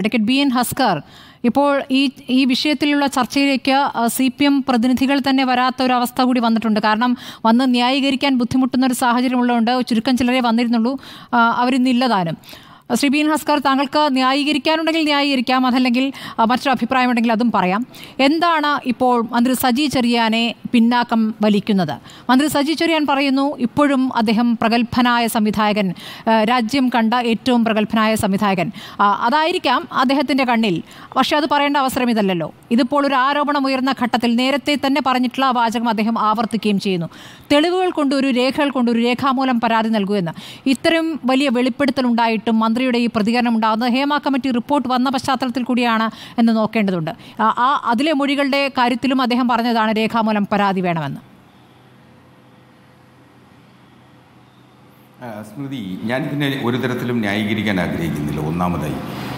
Advocate B N Haskar ഇപ്പോൾ ഈ ഈ വിഷയത്തിലുള്ള ചർച്ചയിലേക്ക് സി പി എം പ്രതിനിധികൾ തന്നെ വരാത്ത ഒരു അവസ്ഥ കൂടി വന്നിട്ടുണ്ട്. കാരണം വന്ന് ന്യായീകരിക്കാൻ ബുദ്ധിമുട്ടുന്ന ഒരു സാഹചര്യം ഉള്ളതുകൊണ്ട് ചുരുക്കം ചിലരെ വന്നിരുന്നുള്ളൂ. അവരിന്നില്ലതാനും ശ്രീ ബീൻ ഹസ്കർ താങ്കൾക്ക് ന്യായീകരിക്കാനുണ്ടെങ്കിൽ ന്യായീകരിക്കാം അതല്ലെങ്കിൽ മറ്റൊരു അഭിപ്രായം ഉണ്ടെങ്കിൽ അതും പറയാം. എന്താണ് ഇപ്പോൾ മന്ത്രി സജി ചെറിയാനെ പിന്നാക്കം വലിക്കുന്നത്? മന്ത്രി സജി ചെറിയാൻ പറയുന്നു ഇപ്പോഴും അദ്ദേഹം പ്രഗത്ഭനായ സംവിധായകൻ രാജ്യം കണ്ട ഏറ്റവും പ്രഗത്ഭനായ സംവിധായകൻ. അതായിരിക്കാം അദ്ദേഹത്തിന്റെ കണ്ണിൽ. പക്ഷേ അത് പറയേണ്ട അവസരം ഇതല്ലല്ലോ. ഇതിപ്പോൾ ഒരു ആരോപണം ഉയർന്ന ഘട്ടത്തിൽ നേരത്തെ തന്നെ പറഞ്ഞിട്ടുള്ള ആ വാചകം അദ്ദേഹം ആവർത്തിക്കുകയും ചെയ്യുന്നു. തെളിവുകൾ കൊണ്ട് ഒരു രേഖകൾ കൊണ്ട് ഒരു രേഖാമൂലം പരാതി നൽകുമെന്ന്. ഇത്തരം വലിയ വെളിപ്പെടുത്തൽ ഉണ്ടായിട്ടും മന്ത്രിയുടെ ഈ പ്രതികരണം ഉണ്ടാകുന്നത് ഹേമ കമ്മിറ്റി റിപ്പോർട്ട് വന്ന പശ്ചാത്തലത്തിൽ കൂടിയാണ് എന്ന് നോക്കേണ്ടതുണ്ട്. ആ- അതിലെ മൊഴികളുടെ കാര്യത്തിലും അദ്ദേഹം പറഞ്ഞതാണ് രേഖാമൂലം പരാതി വേണമെന്ന്. സ്മൃതി ഞാനിതിനെ ഒരു തരത്തിലും ന്യായീകരിക്കാൻ ആഗ്രഹിക്കുന്നില്ല. ഒന്നാമതായി.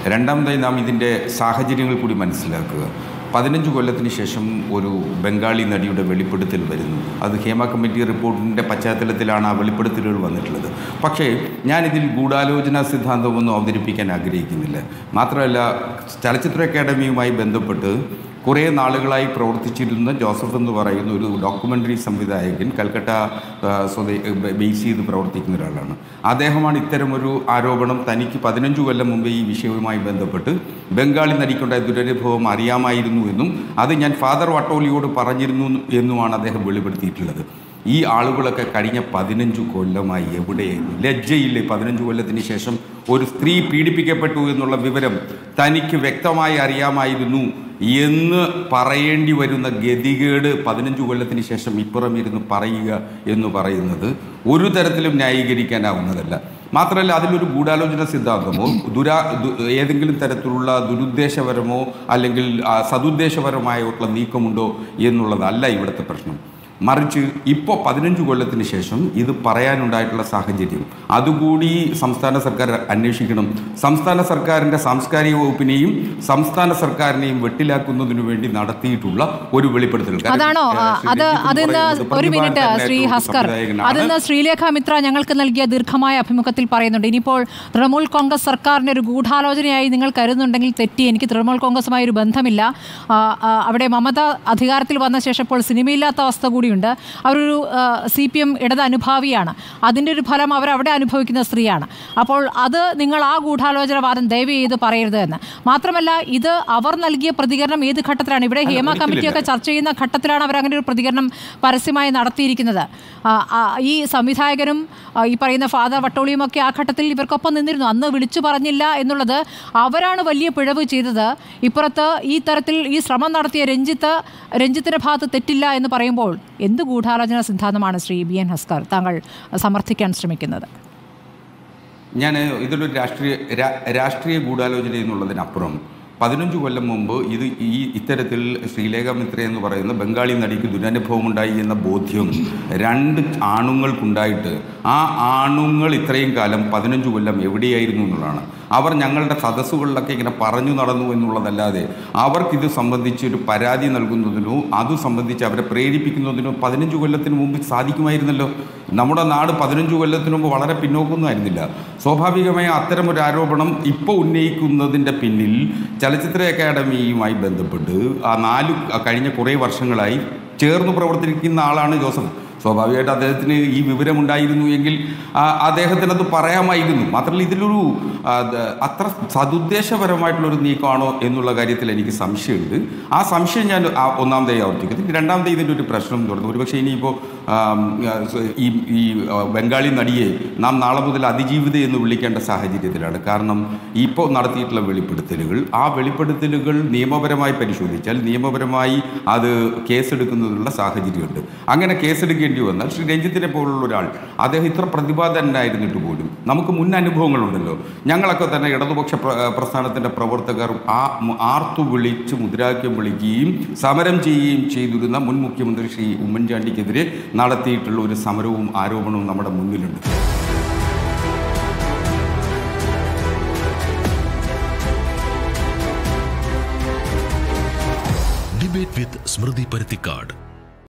രണ്ടാമതായി നാം ഇതിന്റെ സാഹചര്യങ്ങൾ കൂടി മനസ്സിലാക്കുക. പതിനഞ്ച് കൊല്ലത്തിന് ശേഷം ഒരു ബംഗാളി നടിയുടെ വെളിപ്പെടുത്തൽ വരുന്നു. അത് ഹേമ കമ്മിറ്റി റിപ്പോർട്ടിന്റെ പശ്ചാത്തലത്തിലാണ് ആ വെളിപ്പെടുത്തലുകൾ വന്നിട്ടുള്ളത്. പക്ഷേ ഞാനിതിൽ ഗൂഢാലോചനാ സിദ്ധാന്തമൊന്നും അവതരിപ്പിക്കാൻ ആഗ്രഹിക്കുന്നില്ല. മാത്രമല്ല ചലച്ചിത്ര അക്കാദമിയുമായി ബന്ധപ്പെട്ട് കുറേ നാളുകളായി പ്രവർത്തിച്ചിരുന്ന ജോസഫ് എന്ന് പറയുന്ന ഒരു ഡോക്യുമെന്ററി സംവിധായകൻ കൽക്കട്ട സ്വദേ ബേസ് ചെയ്ത് പ്രവർത്തിക്കുന്ന ഒരാളാണ്. അദ്ദേഹമാണ് ഇത്തരമൊരു ആരോപണം തനിക്ക് പതിനഞ്ച് കൊല്ലം മുമ്പേ ഈ വിഷയവുമായി ബന്ധപ്പെട്ട് ബംഗാളി നടിക്കുണ്ടായ ദുരനുഭവം അറിയാമായിരുന്നു എന്നും അത് ഞാൻ ഫാദർ വട്ടോലിയോട് പറഞ്ഞിരുന്നു എന്നുമാണ് അദ്ദേഹം വെളിപ്പെടുത്തിയിട്ടുള്ളത്. ഈ ആളുകളൊക്കെ കഴിഞ്ഞ പതിനഞ്ച് കൊല്ലമായി എവിടെയായിരുന്നു? ലജ്ജയില്ലേ? പതിനഞ്ച് കൊല്ലത്തിന് ശേഷം ഒരു സ്ത്രീ പീഡിപ്പിക്കപ്പെട്ടു എന്നുള്ള വിവരം തനിക്ക് വ്യക്തമായി അറിയാമായിരുന്നു എന്ന് പറയേണ്ടി വരുന്ന ഗതികേട് പതിനഞ്ച് കൊല്ലത്തിന് ശേഷം ഇപ്പുറം ഇരുന്ന് പറയുക എന്ന് പറയുന്നത് ഒരു തരത്തിലും ന്യായീകരിക്കാനാവുന്നതല്ല. മാത്രമല്ല അതിലൊരു ഗൂഢാലോചന സിദ്ധാന്തമോ ദുരാ ഏതെങ്കിലും തരത്തിലുള്ള ദുരുദ്ദേശപരമോ അല്ലെങ്കിൽ സതുദ്ദേശപരമായിട്ടുള്ള നീക്കമുണ്ടോ എന്നുള്ളതല്ല ഇവിടുത്തെ പ്രശ്നം. മറിച്ച് ഇപ്പോൾ പതിനഞ്ച് കൊല്ലത്തിന് ശേഷം ഇത് പറയാനുണ്ടായിട്ടുള്ള സാഹചര്യം. അതുകൂടി സംസ്ഥാന സർക്കാർ അന്വേഷിക്കണം. സംസ്ഥാന സർക്കാരിന്റെ സാംസ്കാരിക വകുപ്പിനെയും സംസ്ഥാന സർക്കാരിനെയും വെട്ടിലാക്കുന്നതിനു വേണ്ടി നടത്തിയിട്ടുള്ള ഒരു വെളിപ്പെടുത്തൽ. അതാണോ? അത് അതിന്ന് ഒരു മിനിറ്റ് ശ്രീ ഹസ്കർ. അതിന്ന് ശ്രീലേഖ മിത്ര ഞങ്ങൾക്ക് നൽകിയ ദീർഘമായ അഭിമുഖത്തിൽ പറയുന്നുണ്ട്. ഇനിയിപ്പോൾ തൃണമൂൽ കോൺഗ്രസ് സർക്കാരിന്റെ ഒരു ഗൂഢാലോചനയായി നിങ്ങൾ കരുതുന്നുണ്ടെങ്കിൽ തെറ്റി. എനിക്ക് തൃണമൂൽ കോൺഗ്രസുമായി ഒരു ബന്ധമില്ല. അവിടെ മമത അധികാരത്തിൽ വന്ന ശേഷം ഇപ്പോൾ സിനിമയില്ലാത്ത അവസ്ഥ കൂടിയുണ്ട്. അവരൊരു സി പി എം ഇടത് അനുഭാവിയാണ് അതിന്റെ ഒരു ഫലം അവർ അവിടെ അനുഭവിക്കുന്ന സ്ത്രീയാണ്. അപ്പോൾ അത് നിങ്ങൾ ആ ഗൂഢാലോചന വാദം ദയവ് ചെയ്ത് പറയരുത് എന്ന്. മാത്രമല്ല ഇത് അവർ നൽകിയ പ്രതികരണം ഏത് ഘട്ടത്തിലാണ്? ഇവിടെ ഹേമ കമ്മിറ്റിയൊക്കെ ചർച്ച ചെയ്യുന്ന ഘട്ടത്തിലാണ് അവർ അങ്ങനെ ഒരു പ്രതികരണം പരസ്യമായി നടത്തിയിരിക്കുന്നത്. ഈ സംവിധായകനും ഈ പറയുന്ന ഫാദർ വട്ടോളിയും ഒക്കെ ആ ഘട്ടത്തിൽ ഇവർക്കൊപ്പം നിന്നിരുന്നു. അന്ന് വിളിച്ചു പറഞ്ഞില്ല എന്നുള്ളത് അവരാണ് വലിയ പിഴവ് ചെയ്തത്. ഇപ്പുറത്ത് ഈ തരത്തിൽ ഈ ശ്രമം നടത്തിയ രഞ്ജിത്ത് രഞ്ജിത്തിന്റെ ഭാഗത്ത് തെറ്റില്ല എന്ന് പറയുമ്പോൾ എന്ത് ഗൂഢാലോചന സിദ്ധാന്തമാണ് ശ്രീ ബി എൻ ഹസ്കർ താങ്കൾ സമർത്ഥിക്കാൻ ശ്രമിക്കുന്നത്? ഞാൻ ഇതിലൊരു രാഷ്ട്രീയ രാഷ്ട്രീയ ഗൂഢാലോചന എന്നുള്ളതിനപ്പുറം പതിനഞ്ച് കൊല്ലം മുമ്പ് ഇത് ഈ ഇത്തരത്തിൽ ശ്രീലേഖ മിത്ര എന്ന് പറയുന്ന ബംഗാളി നടിക്ക് ദുരനുഭവം ഉണ്ടായി എന്ന ബോധ്യം രണ്ട് ആണുങ്ങൾക്കുണ്ടായിട്ട് ആ ആണുങ്ങൾ ഇത്രയും കാലം പതിനഞ്ച് കൊല്ലം എവിടെയായിരുന്നു എന്നുള്ളതാണ്. അവർ ഞങ്ങളുടെ സദസ്സുകളിലൊക്കെ ഇങ്ങനെ പറഞ്ഞു നടന്നു എന്നുള്ളതല്ലാതെ അവർക്കിത് സംബന്ധിച്ച് ഒരു പരാതി നൽകുന്നതിനോ അത് സംബന്ധിച്ച് അവരെ പ്രേരിപ്പിക്കുന്നതിനോ പതിനഞ്ച് കൊല്ലത്തിന് മുമ്പ് സാധിക്കുമായിരുന്നല്ലോ. നമ്മുടെ നാട് പതിനഞ്ച് കൊല്ലത്തിന് മുമ്പ് വളരെ പിന്നോക്കൊന്നും ആയിരുന്നില്ല സ്വാഭാവികമായ അത്തരമൊരു ആരോപണം ഇപ്പോൾ ഉന്നയിക്കുന്നതിന്റെ പിന്നിൽ ചലച്ചിത്ര അക്കാദമിയുമായി ബന്ധപ്പെട്ട് ആ നാല് കഴിഞ്ഞ കുറേ വർഷങ്ങളായി ചേർന്ന് പ്രവർത്തിക്കുന്ന ആളാണ് ജോസഫ്. സ്വാഭാവികമായിട്ട് അദ്ദേഹത്തിന് ഈ വിവരമുണ്ടായിരുന്നു എങ്കിൽ ആ, അദ്ദേഹത്തിന് അത് പറയാമായിരുന്നു. മാത്രമല്ല ഇതിലൊരു അത്ര സതുദ്ദേശപരമായിട്ടുള്ളൊരു നീക്കമാണോ എന്നുള്ള കാര്യത്തിൽ എനിക്ക് സംശയമുണ്ട്. ആ സംശയം ഞാൻ ഒന്നാമതായി ആവർത്തിക്കുന്നു രണ്ടാമത്തെ ഇതിന്റെ ഒരു പ്രശ്നം തുടർന്നു. ഒരു ഒരുപക്ഷെ ഇനിയിപ്പോൾ ഈ ഈ ബംഗാളി നടിയെ നാം നാളെ മുതൽ അതിജീവിത എന്ന് വിളിക്കേണ്ട സാഹചര്യത്തിലാണ്. കാരണം ഇപ്പോൾ നടത്തിയിട്ടുള്ള വെളിപ്പെടുത്തലുകൾ ആ വെളിപ്പെടുത്തലുകൾ നിയമപരമായി പരിശോധിച്ചാൽ നിയമപരമായി അത് കേസെടുക്കുന്നതിനുള്ള സാഹചര്യമുണ്ട്. അങ്ങനെ കേസെടുക്കേണ്ടി വന്നാൽ ശ്രീ രഞ്ജിത്തിനെ പോലുള്ള ഒരാൾ അദ്ദേഹം ഇത്ര പ്രതിപാദനായിരുന്നിട്ട് പോലും നമുക്ക് മുൻ അനുഭവങ്ങളുണ്ടല്ലോ. ഞങ്ങളൊക്കെ തന്നെ ഇടതുപക്ഷ പ്ര- പ്രസ്ഥാനത്തിന്റെ പ്രവർത്തകർ ആ ആർത്തു വിളിച്ച് മുദ്രാവാക്യം വിളിക്കുകയും സമരം ചെയ്യുകയും ചെയ്തിരുന്ന മുൻ മുഖ്യമന്ത്രി ശ്രീ ഉമ്മൻചാണ്ടിക്കെതിരെ നടത്തിയിട്ടുള്ള ഒരു സമരവും ആരോപണവും നമ്മുടെ മുന്നിലുണ്ട്. ഡിബേറ്റ് വിത്ത് സ്മൃതി പരുത്തിക്കാട്